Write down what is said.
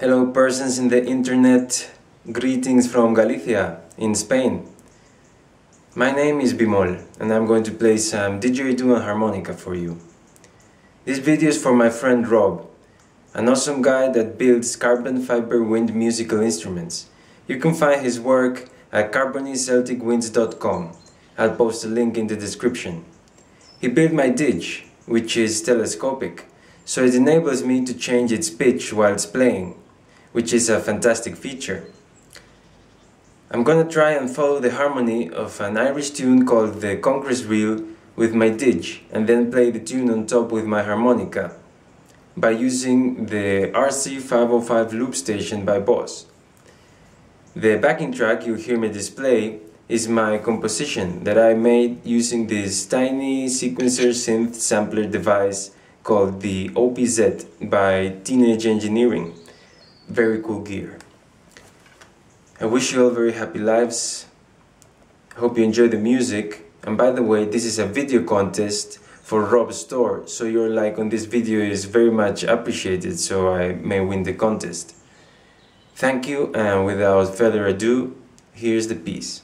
Hello persons in the internet, greetings from Galicia, in Spain. My name is Bimol and I'm going to play some didgeridoo and harmonica for you. This video is for my friend Rob, an awesome guy that builds carbon fiber wind musical instruments. You can find his work at carbonycelticwinds.com. I'll post a link in the description. He built my didge, which is telescopic, so it enables me to change its pitch whilst playing which is a fantastic feature. I'm gonna try and follow the harmony of an Irish tune called the Congress Reel with my didge and then play the tune on top with my harmonica by using the RC505 loop station by Boss. The backing track you hear me display is my composition that I made using this tiny sequencer synth sampler device called the OPZ by Teenage Engineering very cool gear. I wish you all very happy lives. Hope you enjoy the music. And by the way, this is a video contest for Rob's store, so your like on this video is very much appreciated, so I may win the contest. Thank you, and without further ado, here's the piece.